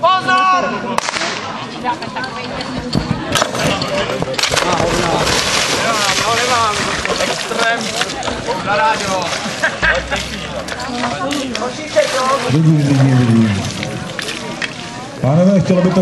Pozor! Já to nemám, extrém na rádio. Vidím, vidím, vidím. Pánové, chtělo by to